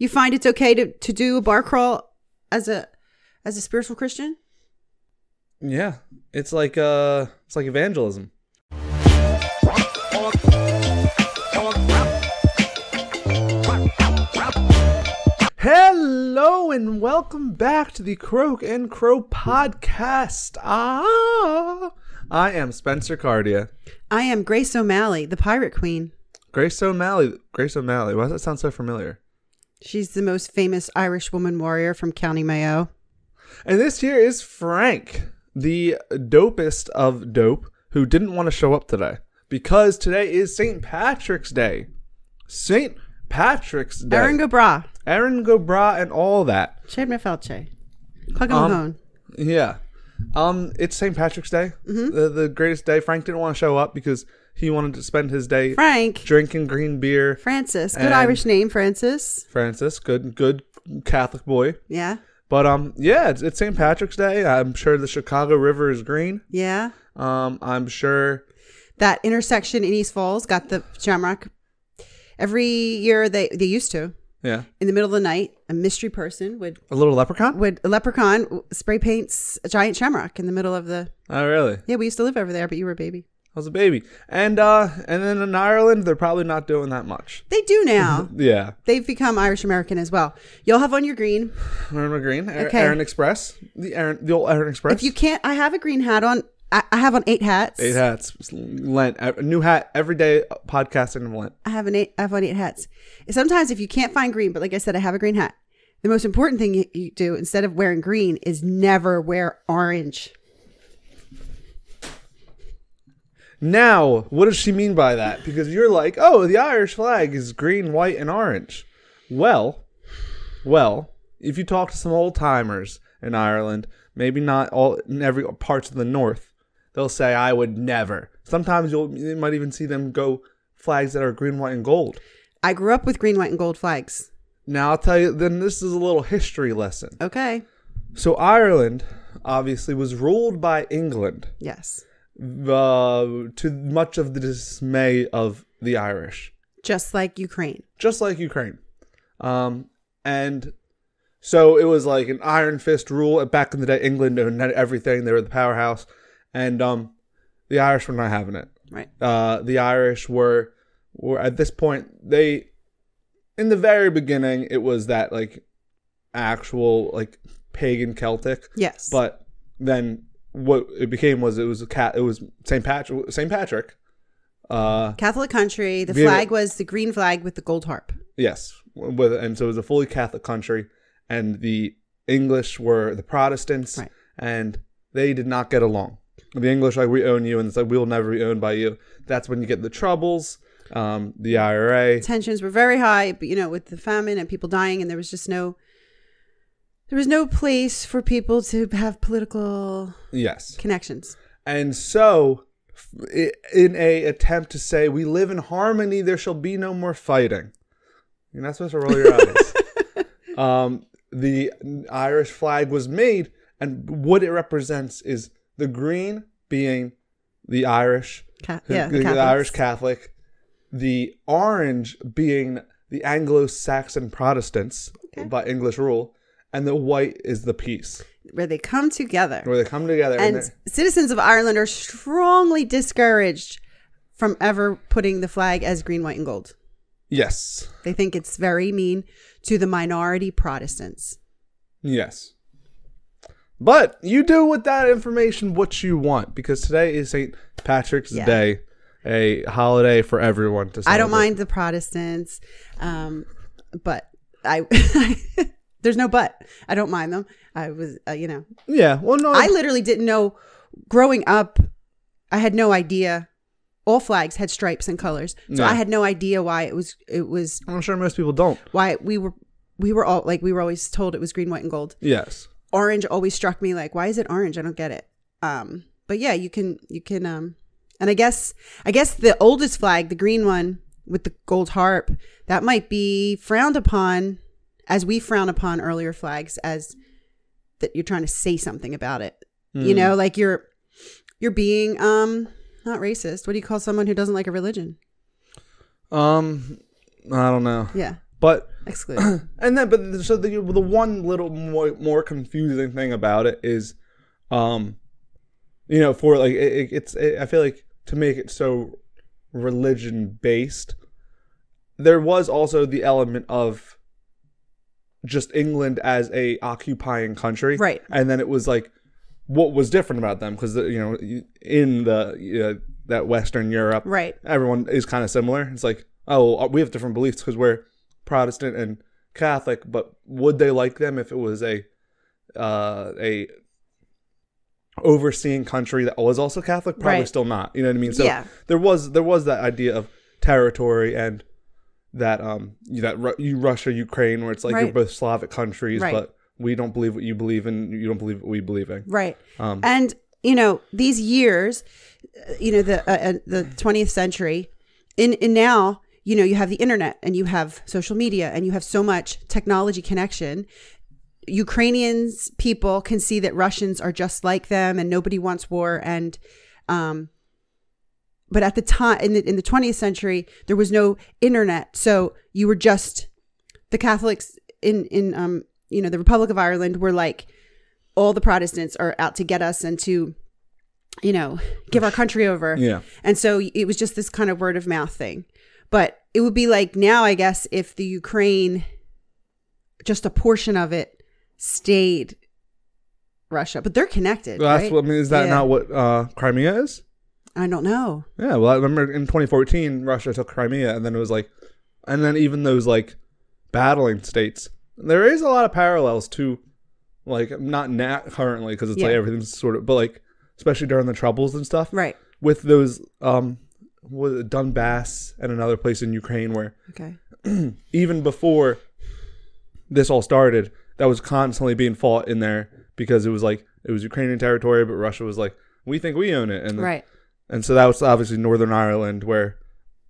You find it's okay to, to do a bar crawl as a as a spiritual Christian? Yeah, it's like uh, it's like evangelism. Hello and welcome back to the Croak and Crow podcast. Ah, I am Spencer Cardia. I am Grace O'Malley, the pirate queen. Grace O'Malley. Grace O'Malley. Why does that sound so familiar? She's the most famous Irish woman warrior from County Mayo. And this here is Frank, the dopest of dope, who didn't want to show up today because today is St. Patrick's Day. St. Patrick's Day. Erin go bragh. Erin go bragh and all that. Me felche. Um. Yeah. Um, it's St. Patrick's Day, Mm-hmm. the, the greatest day. Frank didn't want to show up because he wanted to spend his day Frank. drinking green beer. Francis. Good Irish name, Francis. Francis, good, good Catholic boy. Yeah. But um, yeah, it's, it's St. Patrick's Day. I'm sure the Chicago River is green. Yeah. Um, I'm sure. That intersection in East Falls got the shamrock. Every year they, they used to. Yeah, In the middle of the night, a mystery person would a little leprechaun. would a leprechaun spray paints a giant shamrock in the middle of the Oh, really? Yeah, we used to live over there, but you were a baby. I was a baby, and uh, and then in Ireland, they're probably not doing that much. They do now. Yeah, They've become Irish American as well. You'll have on your green. Aaron Green, Aaron, Okay. Erin Express, the Aaron, the old Erin Express. If you can't, I have a green hat on. I, I have on eight hats. eight hats, Lent, a new hat every day. Podcasting in Lent. I have an eight. I have on eight hats. Sometimes if you can't find green, but like I said, I have a green hat. The most important thing you, you do instead of wearing green is never wear orange. Now, what does she mean by that? Because you're like, oh, the Irish flag is green, white, and orange. Well, well, if you talk to some old timers in Ireland, maybe not all in every parts of the north, they'll say, I would never. Sometimes you'll you might even see them go flags that are green, white, and gold. I grew up with green, white, and gold flags. Now I'll tell you. Then this is a little history lesson. Okay. So Ireland obviously was ruled by England, Yes. Uh, to much of the dismay of the Irish. Just like Ukraine. just like Ukraine. Um, and so it was like an iron fist rule. Back in the day, England owned everything; they were the powerhouse, and um, the Irish were not having it. Right. Uh, the Irish were were at this point they, in the very beginning, it was that like actual like pagan Celtic, Yes. but then what it became was it was a cat. It was Saint Patrick. Saint Patrick. Uh, Catholic country. The Viva- flag was the green flag with the gold harp. Yes, with and so it was a fully Catholic country, and the English were the Protestants, Right. and they did not get along. The English like we own you, and it's like we'll never be owned by you. That's when you get the troubles, um, the IRA. tensions were very high, but you know, with the famine and people dying, and there was just no, there was no place for people to have political Yes, connections. and so in a attempt to say we live in harmony, there shall be no more fighting. You're not supposed to roll your eyes. um, the Irish flag was made, and what it represents is the green being the Irish, Ca- yeah, the, the. Irish Catholic, the orange being the Anglo-Saxon Protestants Okay. by English rule, and the white is the peace, where they come together. where they come together. and they're- citizens of Ireland are strongly discouraged from ever putting the flag as green, white, and gold. yes, They think it's very mean to the minority Protestants. Yes. But you do with that information what you want because today is St. Patrick's Yeah. Day, a holiday for everyone to celebrate. I don't mind the Protestants, um, but I there's no but. I don't mind them. I was, uh, you know, Yeah, well, no. I literally didn't know growing up. I had no idea. All flags had stripes and colors, so Yeah. I had no idea why it was. It was I'm sure most people don't. why we were we were all like we were always told it was green, white, and gold. Yes. Orange always struck me like why is it orange? I don't get it. Um, but yeah, you can you can um, and I guess I guess the oldest flag, the green one with the gold harp, that might be frowned upon as we frown upon earlier flags as that you're trying to say something about it. You know, like you're you're being um not racist. What do you call someone who doesn't like a religion? Um, I don't know. Yeah. But Exclude. and then, but the- so the the one little more more confusing thing about it is, um, you know, for like it- it's it, I feel like to make it so religion based, there was also the element of just England as a occupying country, Right. And then it was like what was different about them because you know in the you know, that Western Europe, right. everyone is kind of similar. It's like, oh, we have different beliefs because we're Protestant and Catholic, but would they like them if it was a uh, a overseeing country that was also Catholic? Probably Right. still not. You know what I mean? So Yeah. there was there was that idea of territory and that um that Ru- you Russia Ukraine where it's like you're Right. both Slavic countries, Right. but we don't believe what you believe in. You don't believe what we believe in. Right. Um, and you know these years, uh, you know the uh, uh, the twentieth century, in in now you know you have the internet and you have social media and you have so much technology connection. Ukrainians people can see that Russians are just like them and nobody wants war and um but at the time in the in the 20th century there was no internet so you were just the Catholics in in um you know the Republic of Ireland were like all the Protestants are out to get us and to you know give our country over yeah. and so it was just this kind of word of mouth thing. But it would be like now, I guess, if the Ukraine, just a portion of it stayed Russia, but they're connected. Well, that's right? what I mean. Is that Yeah. not what uh, Crimea is? I don't know. Yeah, well, I remember in 2014, Russia took Crimea, and then it was like, and then even those like battling states, there is a lot of parallels to, like, not now currently because it's like everything's sort of, but like, especially during the troubles and stuff, Right. with those, um, was it Donbass and another place in Ukraine where Okay. even before this all started, that was constantly being fought in there because it was like it was Ukrainian territory, but Russia was like, we think we own it, and Right. And so that was obviously Northern Ireland where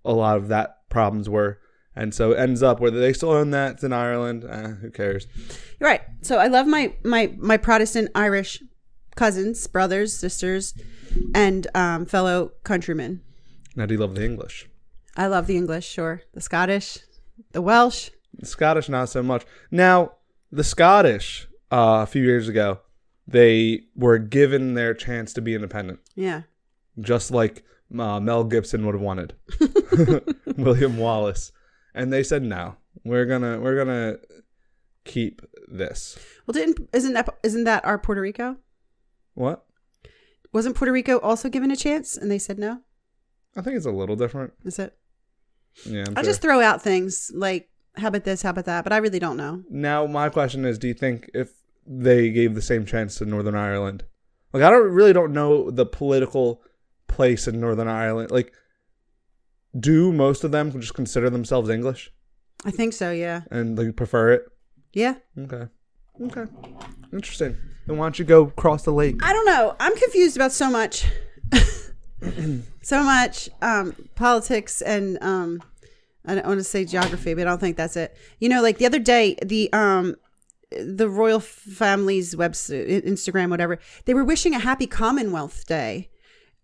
a lot of that problems were. And so it ends up whether they still own that it's in Ireland, eh, who cares? You're right. So I love my my my Protestant Irish cousins, brothers, sisters, and um, fellow countrymen. Now do you love the English? I love the English, sure. The Scottish, the Welsh. The Scottish not so much. Now, the Scottish, uh, a few years ago, they were given their chance to be independent. Yeah. Just like uh, Mel Gibson would have wanted, William Wallace, and they said no. We're gonna we're gonna keep this. Well, didn't isn't that isn't that our Puerto Rico? What? Wasn't Puerto Rico also given a chance and they said no? I think it's a little different. Is it? Yeah, I sure. just throw out things like how about this, how about that, but I really don't know. now my question is: Do you think if they gave the same chance to Northern Ireland, like I don't really don't know the political place in Northern Ireland. Like, do most of them just consider themselves English I think so. Yeah. and like prefer it? Yeah. Okay. Okay. Interesting. Then why don't you go cross the lake? I don't know. I'm confused about so much, so much um, politics and um, I don't want to say geography, but I don't think that's it. You know, like the other day, the um, the royal family's website, Instagram, whatever, they were wishing a happy Commonwealth Day,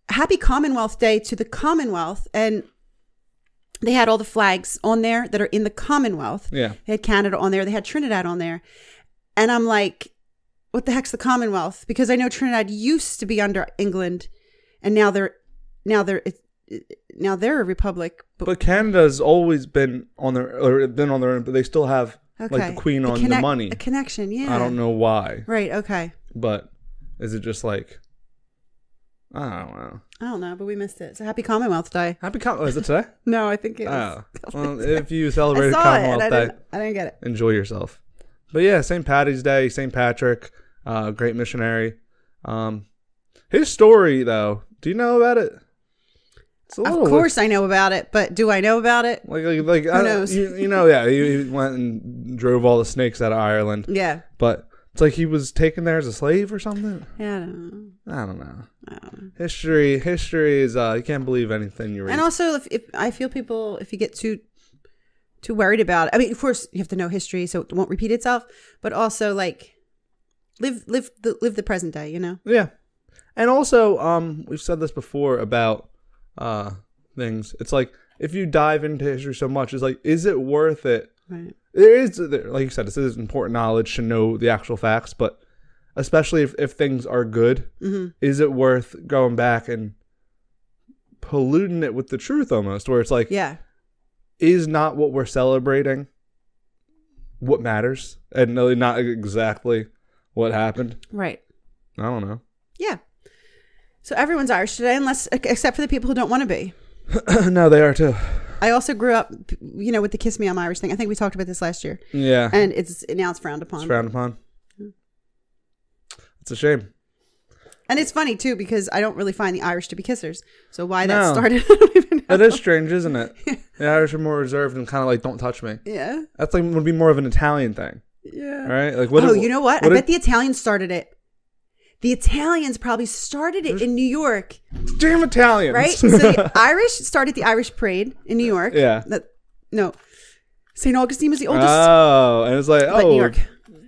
happy Commonwealth Day to the Commonwealth, and they had all the flags on there that are in the Commonwealth. Yeah. They had Canada on there. They had Trinidad on there. And I'm like, what the heck's the Commonwealth? Because I know Trinidad used to be under England, and now they're now they're now they're a republic. But, But Canada's always been on their or been on their own, but they still have okay, like the Queen on the money. A connection, yeah. I don't know why, Right. Okay. but is it just like I don't know? I don't know, but we missed it. So happy Commonwealth Day. Happy Com- was it today? No, I think it was. oh, well, if you celebrate. Commonwealth I, Day, didn't, I didn't get it. enjoy yourself. But yeah, St. Patty's Day, St. Patrick, uh, great missionary. Um, his story though, do you know about it? Of course, I know about it, but do I know about it? Like, like, like I knows? You, you know, yeah, he, he went and drove all the snakes out of Ireland, Yeah. but it's like he was taken there as a slave or something. Yeah. I don't know. I don't know. I don't know. History, history is uh, you can't believe anything you read. And also, if, if I feel people, if you get too too worried about, I mean, of course, you have to know history so it won't repeat itself. But also, like, live live the live the present day. You know. yeah, and also, um, we've said this before about uh things. It's like if you dive into history so much, it's like, is it worth it Right. There is, there- like you said, this is important knowledge to know the actual facts, but especially if, if things are good, hmm is it worth going back and polluting it with the truth almost? Where it's like, Yeah. is not what we're celebrating what matters and really not exactly what happened? Right. I don't know. Yeah. So everyone's Irish today, unless except for the people who don't want to be. no, they are too. I also grew up, you know, with the "Kiss Me, I'm Irish" thing. I think we talked about this last year, Yeah. and it's now it's frowned upon. It's frowned upon. It's a shame. And it's funny too because I don't really find the Irish to be kissers. So why that started, I don't even know. It is strange, isn't it? The Irish are more reserved and kind of like, don't touch me. Yeah. That's like would be more of an Italian thing, Yeah. right? Like, what? oh, if- you know what? what I if- bet the Italians started it. The Italians probably started it in New York, damn Italians, right? so the Irish started the Irish Parade in New York. Yeah. That, no, St. Augustine was the oldest, oh, and it's like, but oh, New York.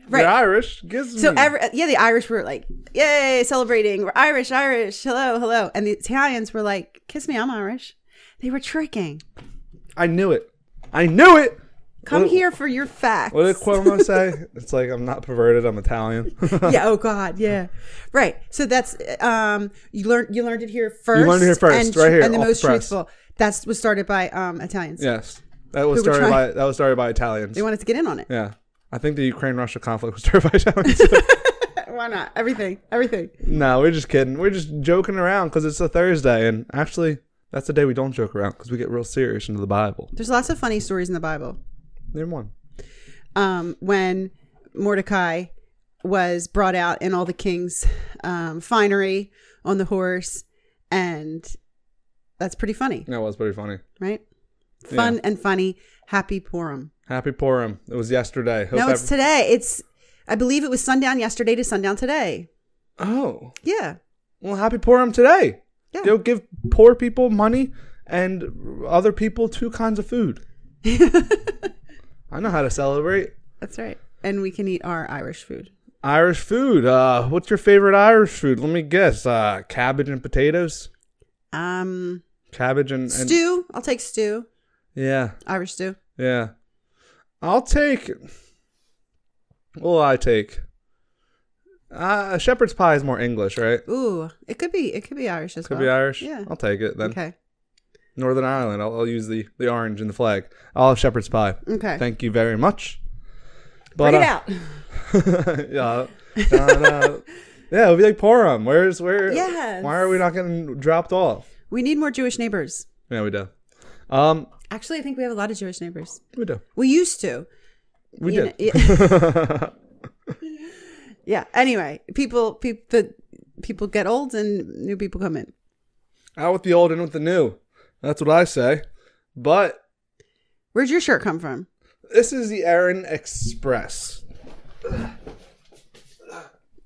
Right. Right. Irish. Gives So me. every yeah, the Irish were like, "Yay, celebrating! We're Irish, Irish! Hello, hello!" And the Italians were like, "Kiss me, I'm Irish." They were tricking. I knew it. I knew it. Come What- here for your facts. What did Cuomo say? It's like I'm not perverted. I'm Italian. yeah. Oh God. Yeah. Right. So that's um you learned you learned it here first. You learned it here first, and, right here, and the off the most truthful. That's was started by um Italians. yes, that was started by that was started by Italians. They wanted to get in on it. yeah, I think the Ukraine-Russia conflict was started by Italians. Why not? Everything. Everything. no, we're just kidding. We're just joking around because it's a Thursday, and actually, that's the day we don't joke around because we get real serious into the Bible. There's lots of funny stories in the Bible. Name one. um, when Mordecai was brought out in all the king's um, finery on the horse, and that's pretty funny, That was pretty funny. right? Fun Yeah. and funny. Happy Purim. Happy Purim. It was yesterday. Hope no, it's today. It's I believe it was sundown yesterday to sundown today. oh, Yeah, well, happy Purim today. Yeah. Go give poor people money and other people two kinds of food. I know how to celebrate. that's right. And we can eat our Irish food. Irish food. Uh, what's your favorite Irish food? Let me guess. Uh, cabbage and potatoes. Um, Cabbage and, and stew. I'll take stew. yeah, Irish stew. yeah. I'll take. Will I take? Uh, shepherd's pie is more English, right? Ooh, it could be. It could be Irish as Could well. Could be Irish. Yeah. I'll take it then. Okay. Northern Ireland. I'll, I'll use the the orange in the flag. I'll have shepherd's pie. Okay. Thank you very much. But, Bring it uh, out. yeah. uh, yeah, it'll be like Purim. Where's where? Yes. Why are we not getting dropped off? We need more Jewish neighbors. Yeah, we do. Um, Actually, I think we have a lot of Jewish neighbors. we do. We used to. We You did. know, yeah. yeah. Anyway, people, people, people get old and new people come in. Out with the old and with the new. That's what I say. But Where'd your shirt come from? this is the Erin Express.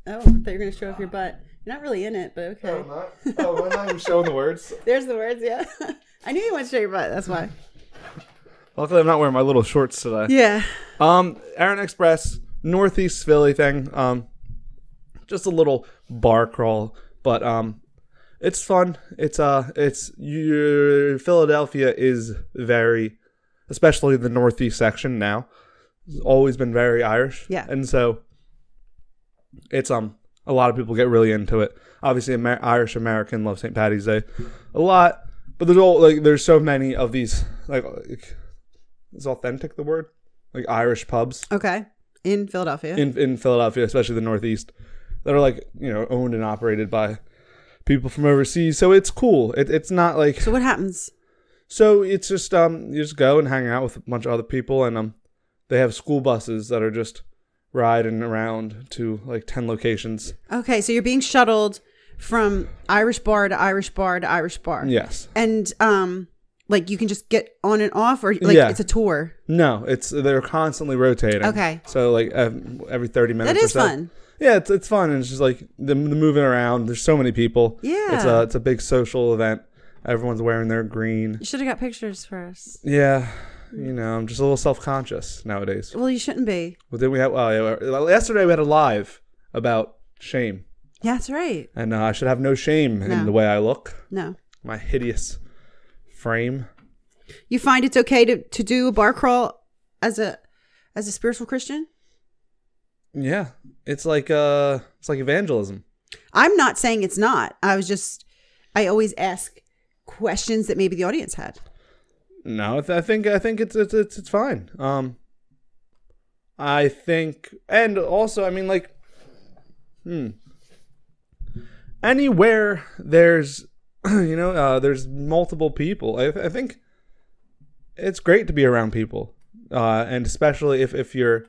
Oh, I thought you were going to show off your butt. You're not really in it, but okay. not. Oh, I'm not even showing the words. There's the words, yeah. I knew you wanted to show your butt. That's why. Luckily, I'm not wearing my little shorts today. Yeah. Um, Erin Express, Northeast Philly thing. Um, just a little bar crawl, but um, it's fun. It's uh, it's your Philadelphia is very, especially the Northeast section now, has always been very Irish. Yeah. and so it's um, a lot of people get really into it. Obviously, Amer- Irish American love St. Patty's Day a lot, but there's all like there's so many of these like. like is authentic the word? Like Irish pubs Okay. In Philadelphia. in in Philadelphia, especially the Northeast, that are like you know owned and operated by people from overseas. So it's cool. It, it's not like so what happens? so. It's just um you just go and hang out with a bunch of other people, and um they have school buses that are just riding around to like ten locations. Okay, so you're being shuttled from Irish bar to Irish bar to Irish bar. Yes. And um like you can just get on and off or like Yeah. it's a tour. No, it's they're constantly rotating. Okay. So like um, every thirty minutes. That or so. fun. Yeah, it's it's fun and it's just like the, the moving around. There's so many people. Yeah. It's a it's a big social event. Everyone's wearing their green. You should have got pictures for us. Yeah. You know, I'm just a little self conscious nowadays. Well, you shouldn't be. Well, then we had well, yeah, yesterday we had a live about shame, Yeah, that's right. and uh, I should have no shame No. in the way I look, No. my hideous frame. You find it's okay to, to do a bar crawl as a as a spiritual Christian? Yeah, it's like uh, it's like evangelism. I'm not saying it's not. I was just, I always ask questions that maybe the audience had. No, I, th- I think I think it's it's it's, it's fine. Um, I think, and also, I mean, like, hmm, anywhere there's, you know, uh, there's multiple people. I, I think it's great to be around people, uh, and especially if if you're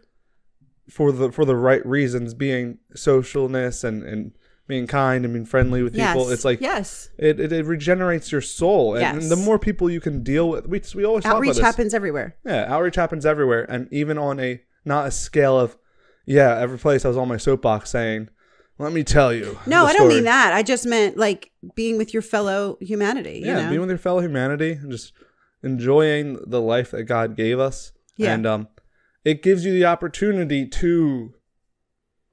for the for the right reasons, being socialness and and being kind and being friendly with people. Yes. It's like yes, it, it, it regenerates your soul, and, Yes. the more people you can deal with, we we always talk about outreach happens everywhere. Yeah, outreach happens everywhere, and even on a not a scale of, yeah, every place I was on my soapbox saying, "Let me tell you." No, I don't mean that. I just meant like being with your fellow humanity. You Yeah, know? being with your fellow humanity and just enjoying the life that God gave us, Yeah. and um, it gives you the opportunity to,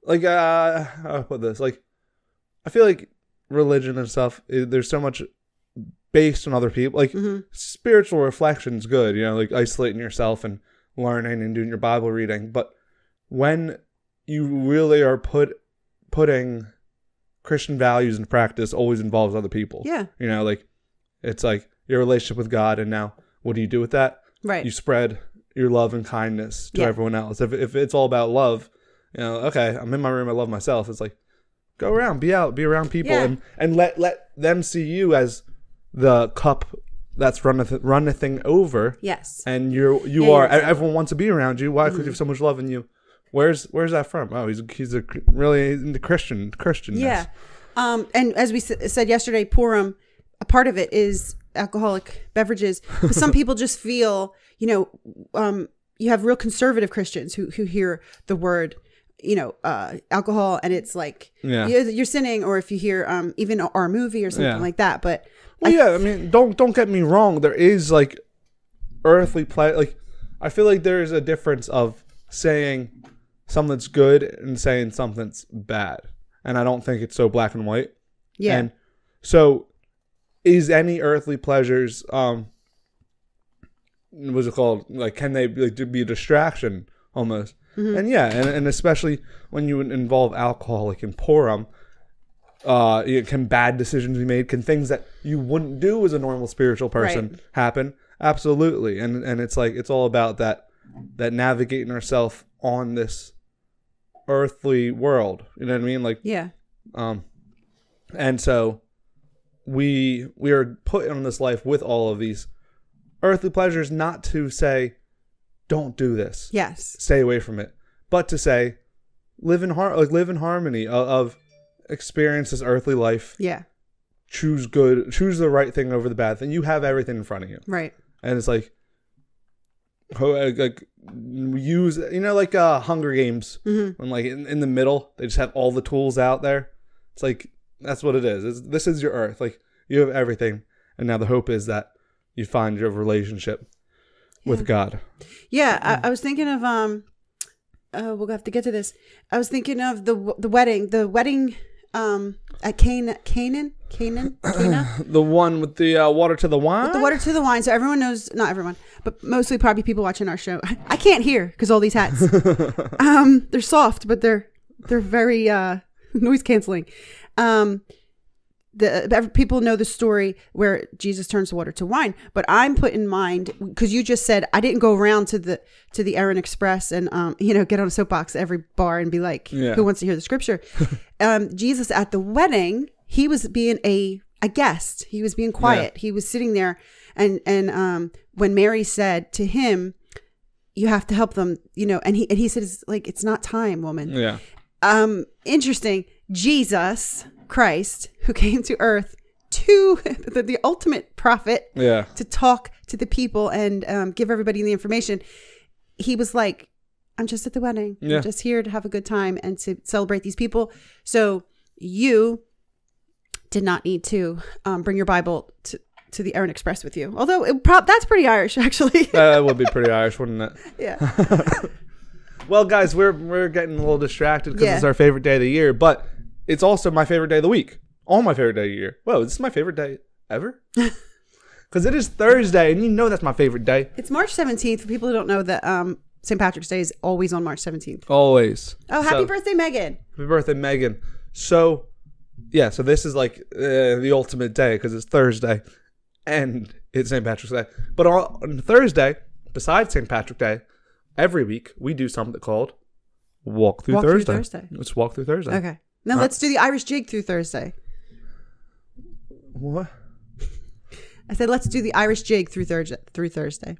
like, uh, how put this? Like, I feel like religion and stuff. there's so much based on other people, like Mhm. spiritual reflection's good, you know, like isolating yourself and learning and doing your Bible reading. But when you really are put putting Christian values in practice always involves other people. Yeah. You know, like it's like your relationship with God and now what do you do with that? right. You spread your love and kindness to Yeah. everyone else. If if it's all about love, you know, okay, I'm in my room, I love myself. It's like go around, be out, be around people Yeah. and and let let them see you as the cup that's runneth runnething over yes. and you're you Yeah, are. Mm-hmm. everyone wants to be around you. Why? Because you have so much love in you. Where's where's that from? Oh, he's he's a really into Christian Christian. Yeah. Um, and as we s- said yesterday, Purim, a part of it is alcoholic beverages. But some people just feel, you know, um, you have real conservative Christians who, who hear the word, you know, uh, alcohol and it's like, Yeah. you're, you're sinning. Or if you hear um, even our movie or something Yeah. like that. But Well, yeah. I mean, don't don't get me wrong. There is like earthly play. Like I feel like there is a difference of saying something's good and saying something's bad, and I don't think it's so black and white. yeah. And so, is any earthly pleasures um what's it called? Like, can they be, like, be a distraction almost? And yeah, and, and especially when you involve alcohol, like in Purim, uh, you can bad decisions be made? Can things that you wouldn't do as a normal spiritual person Right. happen? Absolutely, and and it's like it's all about that that navigating ourselves on this earthly world. You know what I mean? Like yeah. um, and so we we are put on this life with all of these earthly pleasures, not to say, don't do this, Yes. stay away from it, but to say, live in har- like live in harmony of, of experience this earthly life. Yeah. Choose good, choose the right thing over the bad thing. You have everything in front of you, Right. and it's like, like, like use you know like uh Hunger Games hmm when like in, in the middle they just have all the tools out there it's like that's what it is it's, this is your earth like you have everything and now the hope is that you find your relationship with god Yeah, I, I was thinking of um, uh, we'll have to get to this. I was thinking of the the wedding, the wedding um at Can- Canaan, Canaan, Cana, the one with the uh, water to the wine the water to the wine. So everyone knows, not everyone, but mostly probably people watching our show. I can't hear because all these hats. um, they're soft, but they're they're very uh noise canceling. Um, the people know the story where Jesus turns the water to wine, but I'm put in mind because you just said I didn't go around to the to the Erin Express and um you know get on a soapbox every bar and be like Yeah. who wants to hear the scripture. um, Jesus at the wedding, he was being a a guest. He was being quiet. He was sitting there, and and um when Mary said to him, "You have to help them," you know, and he and he said, "It's like it's not time, woman." yeah um interesting jesus christ who came to earth to the, the ultimate prophet yeah. to talk to the people and um, give everybody the information. He was like i'm just at the wedding. Yeah. i'm just here to have a good time and to celebrate these people. So you did not need to um, bring your bible to to the Erin Express with you, although it prob- that's pretty Irish, actually. that would be pretty irish wouldn't it? Yeah, well guys we're we're getting a little distracted because Yeah. it's our favorite day of the year but it's also my favorite day of the week all my favorite day of the year whoa this is my favorite day ever because it is thursday and you know that's my favorite day it's March seventeenth. For people who don't know that, um, St. Patrick's Day is always on March 17th. Always. Oh, happy So- birthday, Megan. Happy birthday, Megan. So, yeah, so this is like uh, the ultimate day because it's Thursday and it's St. Patrick's Day. But on, on Thursday, besides St. Patrick's Day, every week we do something called Walk Through Walk Through Thursday. Thursday. Let's walk through Thursday. Okay. Now let's do the Irish jig through Thursday. What? I said let's do the Irish jig through Thursday. Through Thursday.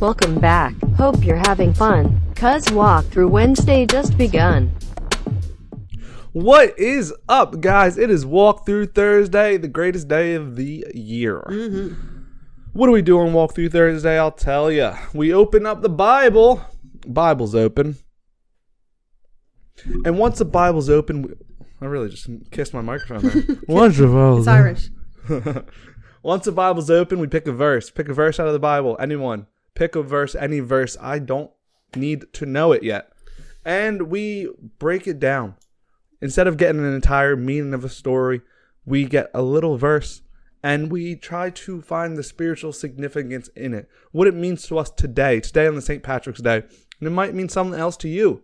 Welcome back. Hope you're having fun. Cuz walk through Wednesday just begun. What is up, guys? It is Walk Through Thursday, the greatest day of the year. Mm-hmm. What do we do on Walk Through Thursday? I'll tell you. We open up the Bible. Bible's open. And once the Bible's open, we, I really just kissed my microphone there. once the Bible's It's Irish. once the Bible's open, we pick a verse. Pick a verse out of the Bible. Anyone. Pick a verse, any verse. I don't need to know it yet. And we break it down. Instead of getting an entire meaning of a story, we get a little verse and we try to find the spiritual significance in it. What it means to us today, today on the St. Patrick's Day. And it might mean something else to you.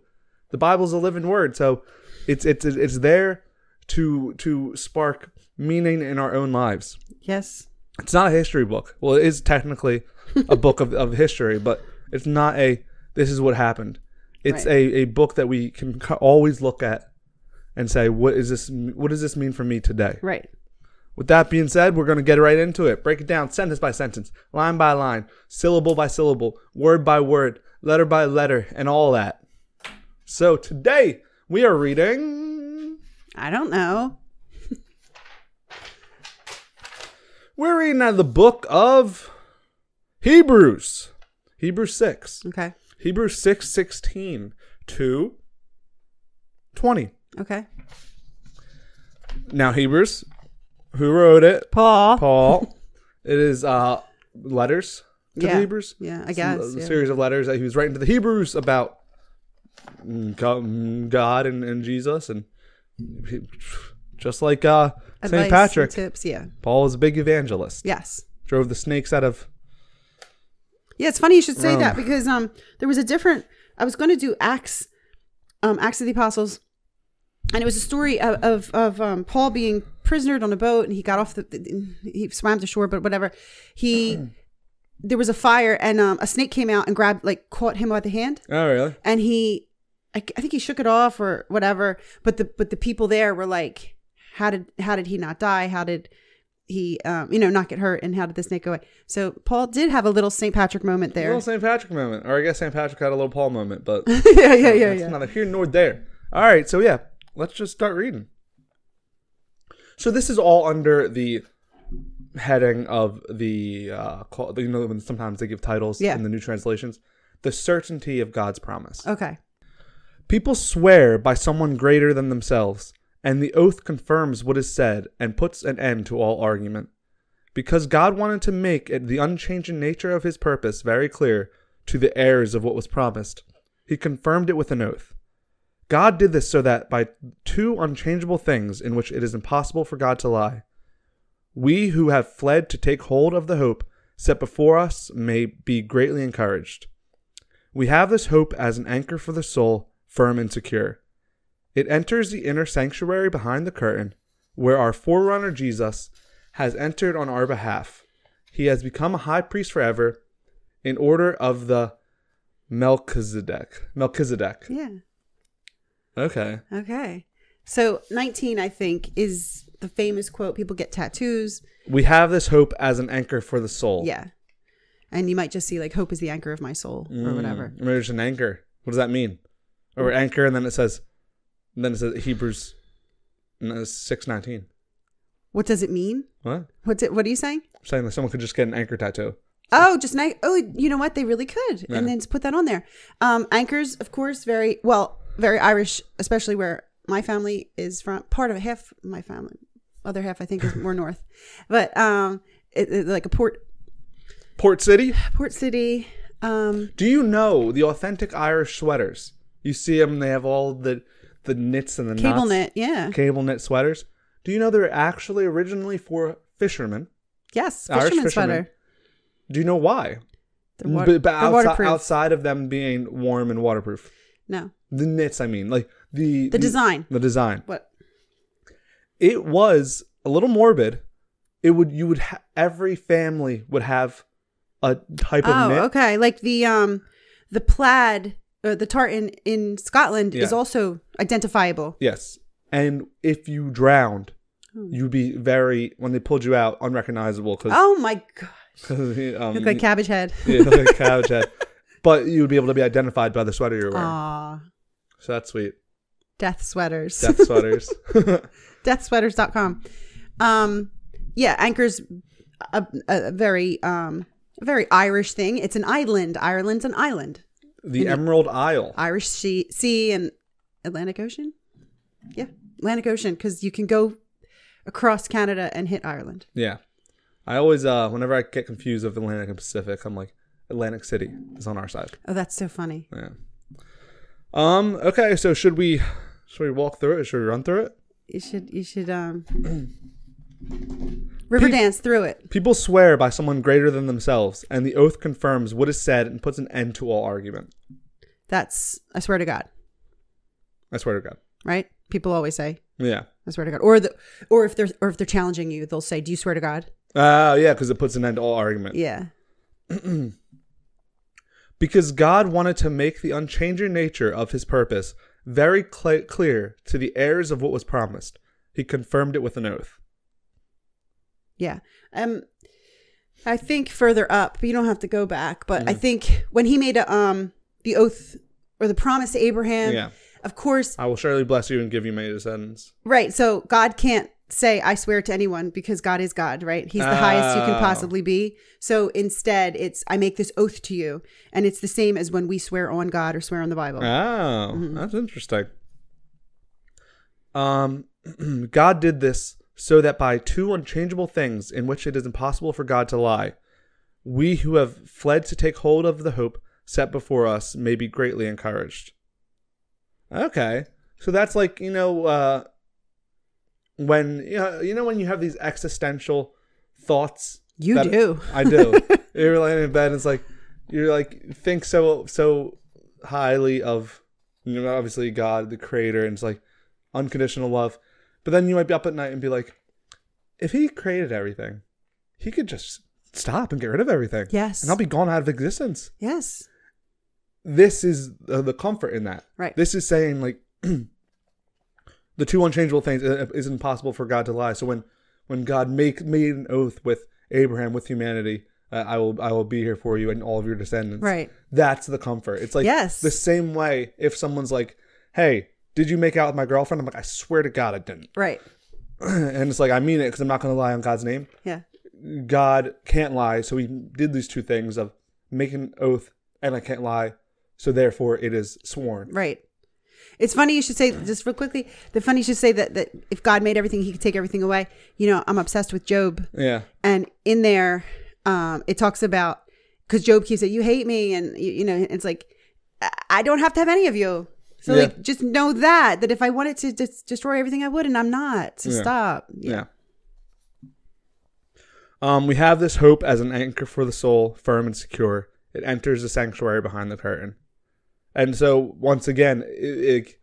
The Bible's a living word, so it's it's it's there to to spark meaning in our own lives Yes. it's not a history book. Well, it is technically a book of, of history, but it's not a this is what happened. It's Right. a, a book that we can always look at and say, what is this? What does this mean for me today? Right. With that being said, we're going to get right into it. Break it down sentence by sentence, line by line, syllable by syllable, word by word, letter by letter, and all that. So today we are reading. I don't know. We're reading out of the book of Hebrews, Hebrews six. Okay. Hebrews 6 16 to 20. Okay. Now, Hebrews, who wrote it? Paul. Paul. it is uh, letters to Yeah. the Hebrews. Yeah, I guess. A, yeah. series of letters that he was writing to the Hebrews about God and, and Jesus. And just like uh, St. Patrick, Tips. Yeah. Paul was a big evangelist. Yes. Drove the snakes out of. Yeah, it's funny you should say Rome. that because um there was a different I was going to do Acts um Acts of the Apostles and it was a story of of, of um, Paul being prisonered on a boat and he got off the, the he swam to shore but whatever he there was a fire and um, a snake came out and grabbed like caught him by the hand Oh, really? and he I, I think he shook it off or whatever but the but the people there were like how did how did he not die how did he um you know not get hurt and how did the snake go away so paul did have a little st patrick moment A there little St. Patrick moment. Or I guess St. Patrick had a little Paul moment, but. yeah yeah yeah That's yeah neither here nor there. All right, so yeah, let's just start reading. So this is all under the heading of the uh, call, you know when sometimes they give titles Yeah. in the new translations, the certainty of God's promise. okay People swear by someone greater than themselves, and the oath confirms what is said and puts an end to all argument. Because God wanted to make it the unchanging nature of his purpose very clear to the heirs of what was promised, he confirmed it with an oath. God did this so that by two unchangeable things in which it is impossible for God to lie, we who have fled to take hold of the hope set before us may be greatly encouraged. We have this hope as an anchor for the soul, firm and secure. It enters the inner sanctuary behind the curtain, where our forerunner Jesus has entered on our behalf. He has become a high priest forever in order of the Melchizedek. Melchizedek. yeah Okay. okay so 19 i think is the famous quote people get tattoos We have this hope as an anchor for the soul. yeah and you might just see like hope is the anchor of my soul or whatever Mm, Maybe it's an anchor. What does that mean? Or anchor, and then it says, then it says Hebrews six nineteen. what does it mean What? what's it what are you saying I'm saying that someone could just get an anchor tattoo. Oh, just nice. Oh, you know what? They really could, Yeah. and then just put that on there. Um, anchors, of course, very well, very Irish, especially where my family is from. Part of half my family, other half I think is more north, but um, it, it- like a port Port City. port city. Um, Do you know the authentic Irish sweaters? You see them; they have all the the knits and the cable knots. knit, yeah, cable knit sweaters. Do you know they're actually originally for fishermen? yes, Irish fisherman fishermen. sweater. Do you know why? They're, water, but, but outside, waterproof. outside of them being warm and waterproof, No, the knits. I mean, like the the design. The design. What? It was a little morbid. It would you would ha- every family would have a type of Oh, knit. okay. Like the um, the plaid or the tartan in Scotland is also identifiable. Yes, and if you drowned, Hmm. you'd be very when they pulled you out unrecognizable because Oh my god, um, look like cabbage head. yeah, like a cabbage head. But you would be able to be identified by the sweater you're wearing. Aw, so that's sweet. Death sweaters. Death sweaters. deathsweaters.com. Um, yeah, Anchor's a, a very um a very Irish thing. It's an island. Ireland's an island. the Emerald Isle. Irish sea, sea and Atlantic Ocean. Yeah, Atlantic Ocean because you can go across Canada and hit Ireland. Yeah. I always uh whenever I get confused of Atlantic and Pacific, I'm like Atlantic City is on our side. Oh, that's so funny. Yeah. Um, okay, so should we should we walk through it? Should we run through it? You should you should um river dance through it. People swear by someone greater than themselves, and the oath confirms what is said and puts an end to all argument. That's I swear to God, I swear to God. right? People always say Yeah. I swear to God, or the or if they're or if they're challenging you, they'll say, "Do you swear to God?" Uh yeah, because it puts an end to all argument. Yeah. Because God wanted to make the unchanging nature of his purpose very cl- clear to the heirs of what was promised. He confirmed it with an oath. Yeah. Um I think further up, but you don't have to go back, but I Mm-hmm. think when he made a um the oath or the promise to Abraham, Yeah. of course, I will surely bless you and give you many descendants. right. So God can't say I swear to anyone because God is God, right? He's the highest you can Oh. possibly be. So instead, it's I make this oath to you, and it's the same as when we swear on God or swear on the Bible. Oh, Mm-hmm. that's interesting. Um, God did this so that by two unchangeable things in which it is impossible for God to lie, we who have fled to take hold of the hope set before us may be greatly encouraged. Okay, so that's like you know uh, when you know, you know when you have these existential thoughts. You do. I do. you're laying in bed and it's like you're like think so so highly of you know obviously God the creator and it's like unconditional love. But then you might be up at night and be like if he created everything, he could just stop and get rid of everything. Yes. And I'll be gone out of existence. Yes. This is uh, the comfort in that. Right. This is saying like the two unchangeable things uh, is impossible for God to lie. So when when God make made an oath with Abraham with humanity, uh, I will I will be here for you and all of your descendants. Right. That's the comfort. It's like Yes. the same way if someone's like, "Hey, did you make out with my girlfriend?" I'm like, "I swear to God, I didn't." Right. and it's like I mean it because I'm not going to lie on God's name. Yeah. God can't lie, so he did these two things of making an oath and I can't lie, so therefore it is sworn. Right. It's funny you should say just real quickly. The funny you should say that that if God made everything, He could take everything away. You know, I'm obsessed with Job, Yeah. and in there, um, it talks about because Job keeps saying, "You hate me," and you, you know, it's like I- don't have to have any of you. So Yeah. like, just know that that if I wanted to des- destroy everything, I would, and I'm not. So Yeah. stop. Yeah. Um, we have this hope as an anchor for the soul, firm and secure. It enters the sanctuary behind the curtain. And so, once again, it,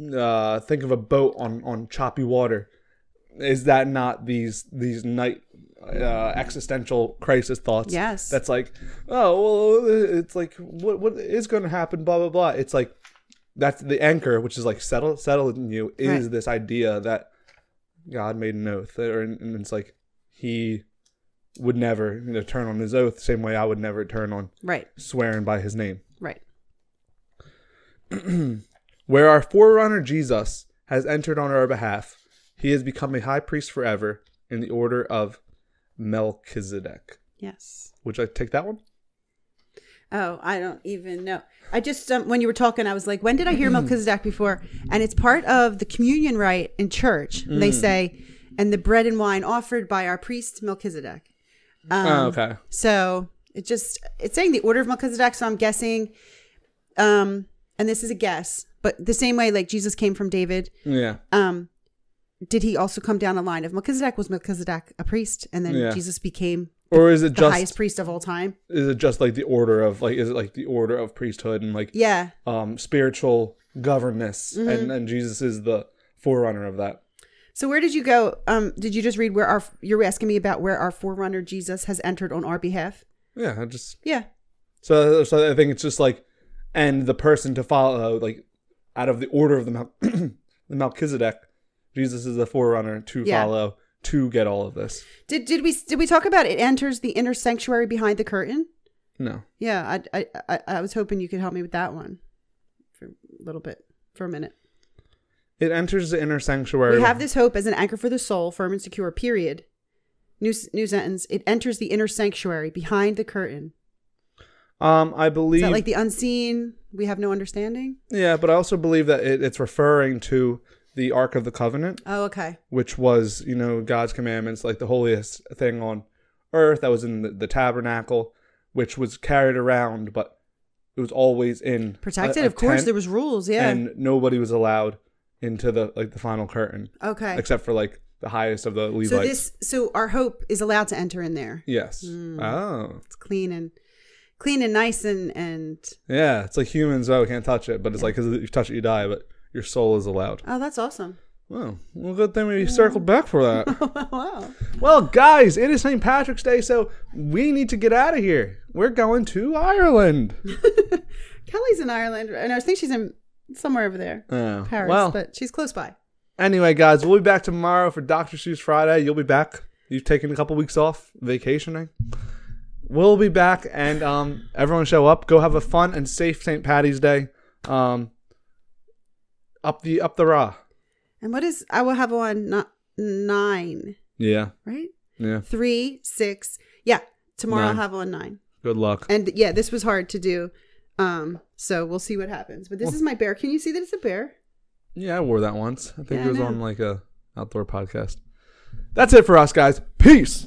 it, uh, think of a boat on, on choppy water. Is that not these these night uh, existential crisis thoughts? Yes. That's like, oh well, it's like what what is going to happen? Blah blah blah. It's like that's the anchor, which is like settle settle in you is Right. this idea that God made an oath, or and it's like he would never you know turn on his oath, same way I would never turn on Right. swearing by his name. Where our forerunner Jesus has entered on our behalf, he has become a high priest forever in the order of Melchizedek. Yes. Would you like to take that one? Oh, I don't even know. I just um, when you were talking, I was like, when did I hear Melchizedek before? And it's part of the communion rite in church. They say, and the bread and wine offered by our priest Melchizedek. Um, oh, okay. So it just it's saying the order of Melchizedek. So I'm guessing, um, and this is a guess, but the same way like Jesus came from David, Yeah. um, did he also come down a line of Melchizedek? Was Melchizedek a priest, and then Yeah. Jesus became or is it the just highest priest of all time. is it just like the order of like is it like the order of priesthood and like Yeah. um spiritual governance Mm-hmm. and and Jesus is the forerunner of that. So where did you go? Um, did you just read where our you're asking me about where our forerunner Jesus has entered on our behalf? Yeah, I just Yeah. so so I think it's just like and the person to follow uh, like out of the order of the Mel- the Melchizedek, Jesus is the forerunner to Yeah. follow to get all of this. Did did we did we talk about it enters the inner sanctuary behind the curtain? No. Yeah, I I I, I was hoping you could help me with that one for a little bit for a minute. It enters the inner sanctuary. We have this hope as an anchor for the soul, firm and secure. Period. New new sentence. It enters the inner sanctuary behind the curtain. Um I Is believe that like the unseen? We have no understanding. Yeah, but I also believe that it, it's referring to the Ark of the Covenant, Oh, okay. which was, you know, God's commandments, like the holiest thing on earth that was in the, the tabernacle, which was carried around, but it was always in Protected, a- a of course. tent, There was rules. Yeah. and nobody was allowed into the like the final curtain okay. except for like the highest of the Levites. So this, so our hope is allowed to enter in there. yes. Hmm. Oh, It's clean and clean and nice and and yeah. It's like humans. Oh, we can't touch it, but it's like 'cause if you touch it, you die. But your soul is allowed. oh, that's awesome. Well, well, good thing we circled back for that. wow. Well, guys, it is St. Patrick's Day, so we need to get out of here. We're going to Ireland. Kelly's in Ireland. and I think she's in somewhere over there, Oh, Paris, well, but she's close by. anyway, guys, we'll be back tomorrow for Dr. Seuss Friday. You'll be back. You've taken a couple weeks off vacationing. We'll be back, and um, everyone show up. Go have a fun and safe St. Patty's Day. Um, up the up the raw. And what is I will have on not nine, Yeah, right? yeah. Three, six. Yeah. Tomorrow Nine. I'll have on nine. Good luck. And yeah, this was hard to do. Um, so we'll see what happens. But this is my bear. Can you see that it's a bear? Yeah, I wore that once. I think Yeah, it was on like a outdoor podcast. That's it for us, guys. Peace.